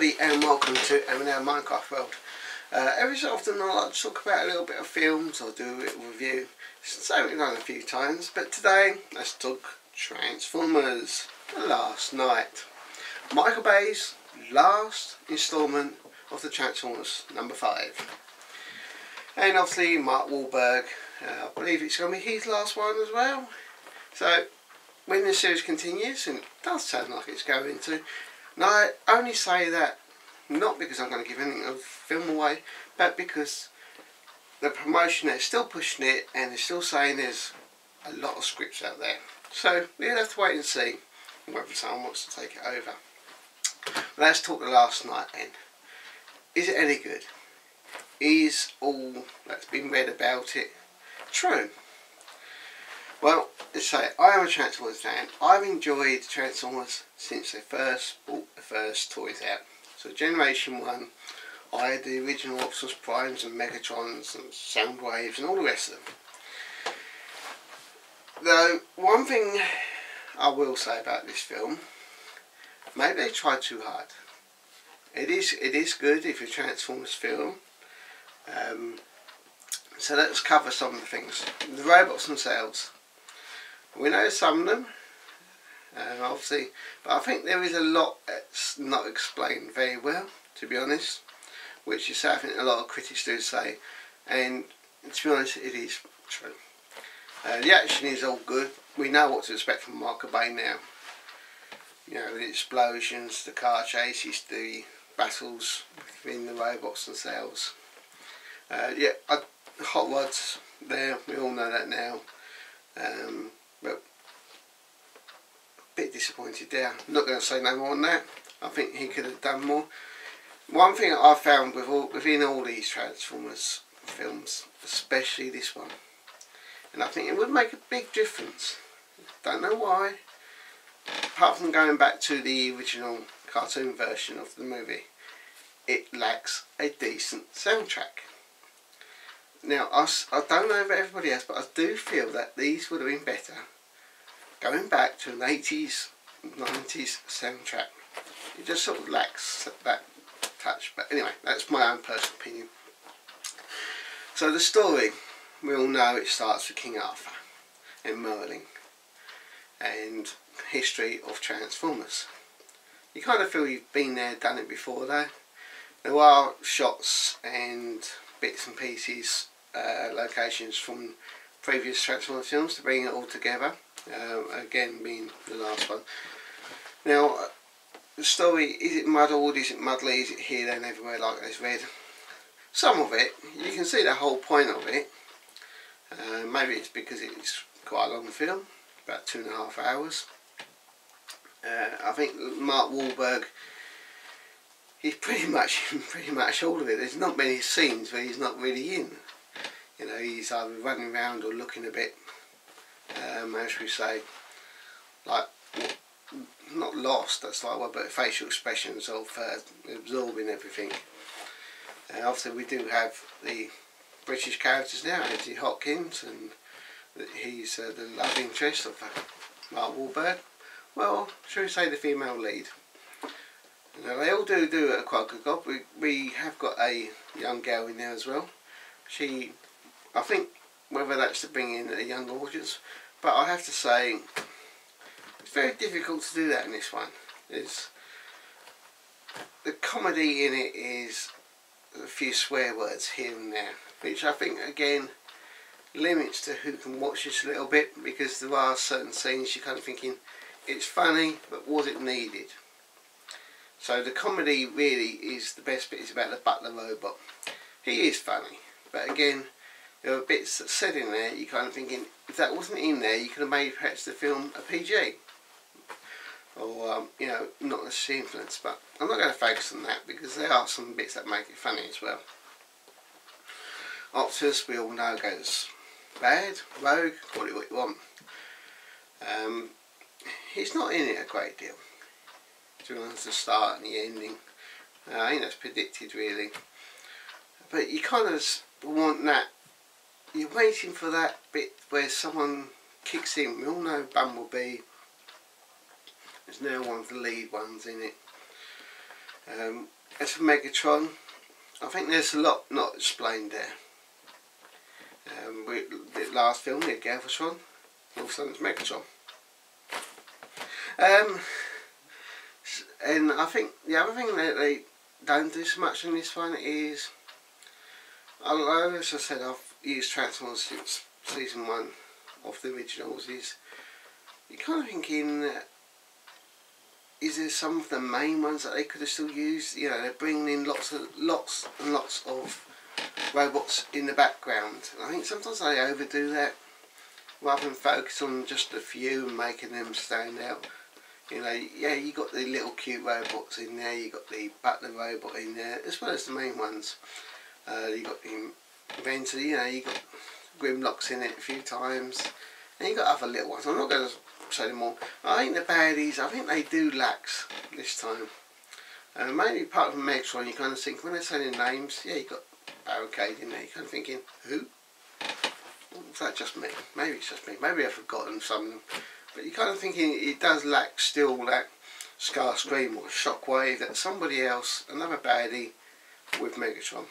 everybody and welcome to M&L Minecraft World. Uh, every so often I like to talk about a little bit of films or do a little review. So we've done a few times, but today let's talk Transformers Last Knight. Michael Bay's last instalment of the Transformers number 5. And obviously Mark Wahlberg, uh, I believe it's going to be his last one as well. So when the series continues, and it does sound like it's going to, now I only say that not because I'm going to give anything of film away, but because the promotion they're still pushing it and they're still saying there's a lot of scripts out there. So we'll have to wait and see whether someone wants to take it over. Let's talk the Last Knight then. Is it any good? Is all that's been read about it true? Well, let's say I am a Transformers fan. I've enjoyed Transformers since they first brought the first toys out. So Generation 1, I had the original Optimus Primes and Megatrons and Soundwaves and all the rest of them. Though, one thing I will say about this film, maybe they tried too hard. It is it is good if a Transformers film. Um, so let's cover some of the things. The robots themselves. We know some of them, um, obviously, but I think there is a lot that's not explained very well, to be honest, which is something a lot of critics do say, and to be honest, it is true. Uh, the action is all good. We know what to expect from Michael Bay now. You know, the explosions, the car chases, the battles between the robots themselves. Uh, yeah, I, Hot Rod's there, we all know that now. Um, but a bit disappointed there. I'm not going to say no more on that. I think he could have done more. One thing I found with all, within all these Transformers films, especially this one, and I think it would make a big difference. Don't know why. Apart from going back to the original cartoon version of the movie, it lacks a decent soundtrack. Now, I, I don't know about everybody else, but I do feel that these would have been better going back to an 80s, 90s soundtrack. It just sort of lacks that touch. But anyway, that's my own personal opinion. So the story, we all know it starts with King Arthur and Merlin and history of Transformers. You kind of feel you've been there, done it before though. There are shots and bits and pieces, uh, locations from previous Transformers films to bring it all together. Um, again, being the last one. Now, uh, the story, is it muddled, is it muddly, is it here, there and everywhere like this read? Some of it, you can see the whole point of it. Uh, maybe it's because it's quite a long film, about two and a half hours. Uh, I think Mark Wahlberg he's pretty much pretty much all of it. There's not many scenes where he's not really in. You know, he's either running around or looking a bit, um, as we say, like not lost. That's like well, but facial expressions of uh, absorbing everything. Uh, obviously, we do have the British characters now, Anthony Hopkins, and he's uh, the love interest of uh, Mark Wahlberg. Well, should we say the female lead? Now they all do do a quite good job. We we have got a young girl in there as well. She, I think, whether that's to bring in a young audience, but I have to say, it's very difficult to do that in this one. It's the comedy in it is a few swear words here and there, which I think again limits to who can watch this a little bit because there are certain scenes you're kind of thinking it's funny, but was it needed? So the comedy really is the best bit is about the butler robot. He is funny, but again, there are bits that said in there you're kind of thinking if that wasn't in there, you could have made perhaps the film a PG. Or, um, you know, not necessarily influenced, but I'm not going to focus on that because there are some bits that make it funny as well. Optimus, we all know, goes bad, rogue, call it what you want. Um, he's not in it a great deal to the start and the ending. Uh, I think that's predicted really. But you kind of want that, you're waiting for that bit where someone kicks in. We all know Bumblebee is now one of the lead ones in it. Um, as for Megatron, I think there's a lot not explained there. Um, we, the last film we Galvatron, also it's Megatron. Um, and I think the other thing that they don't do so much in this one is, although as I said I've used Transformers since season one of the originals, is you're kind of thinking, is there some of the main ones that they could have still used? You know, they're bringing in lots of lots and lots of robots in the background. I think sometimes they overdo that rather than focus on just a few and making them stand out. You know, yeah, you got the little cute robots in there, you got the butler robot in there, as well as the main ones. Uh, you got the Inventor, you know, you got Grimlocks in it a few times, and you got other little ones. I'm not going to say them all. I think the baddies, I think they do lax this time. Uh, mainly apart from Megatron, you kind of think when they're saying names, yeah, you got Barricade in there. You're kind of thinking, who? is that just me? Maybe it's just me. Maybe I've forgotten some. But you're kind of thinking it does lack still that Starscream or Shockwave that somebody else, another baddie with Megatron.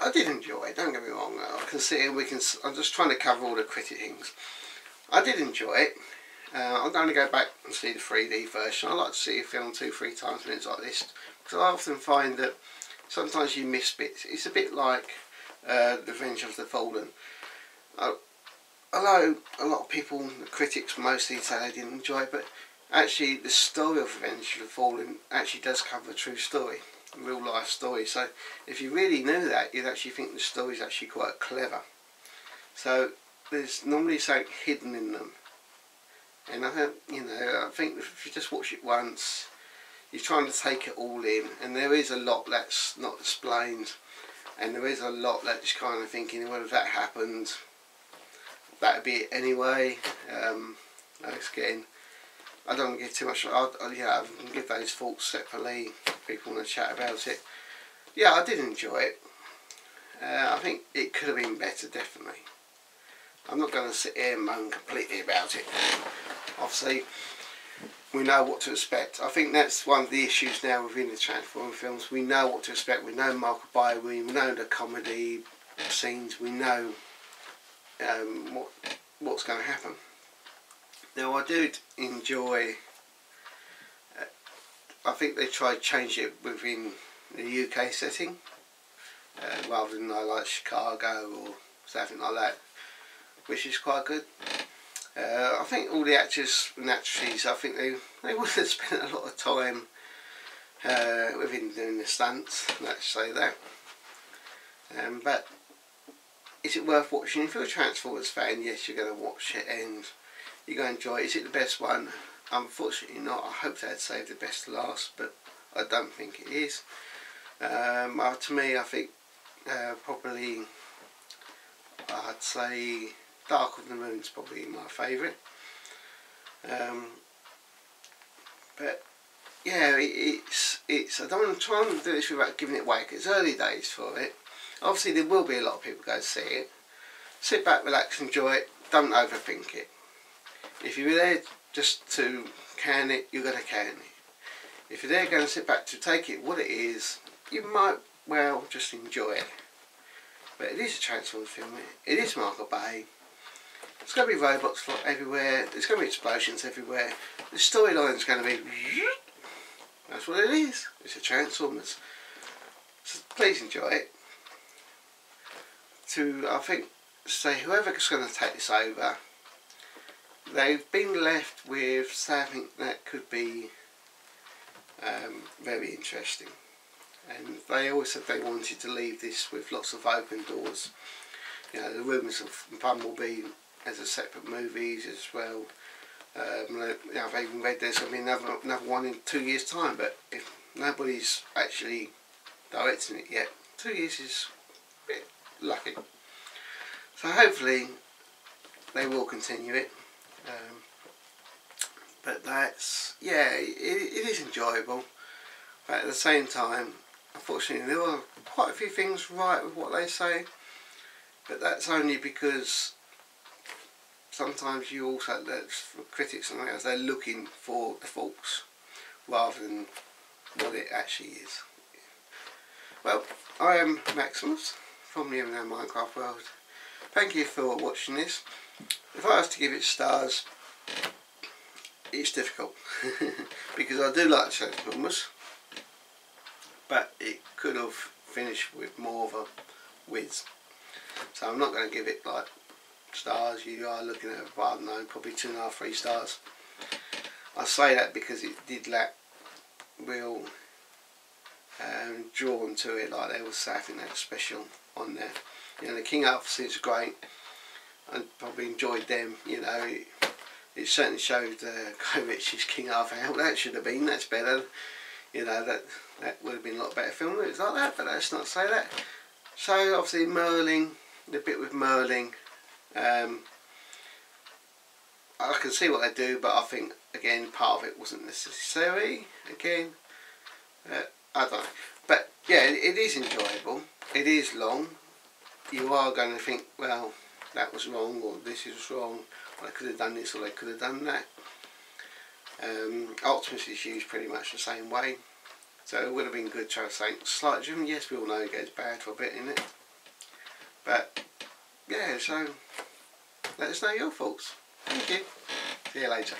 I did enjoy it, don't get me wrong. I can see we can. I'm just trying to cover all the critic things. I did enjoy it. Uh, I'm going to go back and see the 3D version. I like to see a film two, three times when it's like this because I often find that sometimes you miss bits. It's a bit like uh, The Revenge of the Fallen. Uh, although a lot of people, the critics mostly say they didn't enjoy it, but actually the story of Revenge of the Fallen actually does cover a true story, real life story. So if you really knew that, you'd actually think the story is actually quite clever. So there's normally something hidden in them. And I think, you know, I think if you just watch it once, you're trying to take it all in and there is a lot that's not explained and there is a lot that's kind of thinking well if that happened that'd be it anyway um, again I don't want to give too much I'll, I'll, yeah, I can give those thoughts separately people want to chat about it yeah I did enjoy it uh, I think it could have been better definitely I'm not going to sit here and moan completely about it obviously we know what to expect. I think that's one of the issues now within the Transformers films. We know what to expect. We know Michael Bay. We know the comedy scenes. We know um, what what's going to happen. Now I did enjoy. I think they tried to change it within the UK setting, uh, rather than uh, like Chicago or something like that, which is quite good. Uh, I think all the actors and actresses, I think they, they would have spent a lot of time uh, with him doing the stunts, let's say that. Um, but is it worth watching? If you're a Transformers fan, yes, you're going to watch it and you're going to enjoy it. Is it the best one? Unfortunately not. I hope they'd save the best last, but I don't think it is. Um, uh, to me, I think uh, probably I'd say Dark of the Moon is probably my favourite. Um, but yeah, it, it's it's. I don't want to try and do this without giving it away. Cause it's early days for it. Obviously, there will be a lot of people go to see it. Sit back, relax, enjoy it. Don't overthink it. If you're there just to can it, you're going to can it. If you're there going to sit back to take it what it is, you might well just enjoy it. But it is a Transformers film. It is Michael Bay. There's going to be robots everywhere. There's going to be explosions everywhere. The storyline is going to be... That's what it is. It's a Transformers. So please enjoy it. To, I think, say whoever's going to take this over, they've been left with something that could be um, very interesting. And they always said they wanted to leave this with lots of open doors. You know, the rumours of Bumblebee as a separate movies as well. Um, I've even read there's going to be another, another one in two years time but if nobody's actually directing it yet, two years is a bit lucky. So hopefully they will continue it. Um, but that's, yeah, it, it is enjoyable. But at the same time, unfortunately there are quite a few things right with what they say. But that's only because sometimes you also, critics and they're looking for the faults rather than what it actually is. Well, I am Maximus from the M&M Minecraft world. Thank you for watching this. If I was to give it stars, it's difficult because I do like Transformers, but it could have finished with more of a whiz. So I'm not going to give it like stars. You are looking at, I don't know, probably two and a half, three stars. I say that because it did lack real um, drawn to it, like they were something that special on there. You know, the King Arthur are great. I probably enjoyed them. You know, it, it certainly showed uh, Guy King Arthur how that should have been. That's better. You know, that that would have been a lot better film if it's like that. But let's not say that. So obviously Merlin, the bit with Merlin. Um, I can see what they do, but I think again part of it wasn't necessary. Again, uh, I don't know. But yeah, it, it is enjoyable. It is long. You are going to think, well, that was wrong, or this is wrong, they could have done this, or I could have done that. Um, Optimus is used pretty much the same way. So it would have been good to have something slightly different. Yes, we all know it goes bad for a bit, in it? But, yeah, so let us know your thoughts. Thank you. See you later.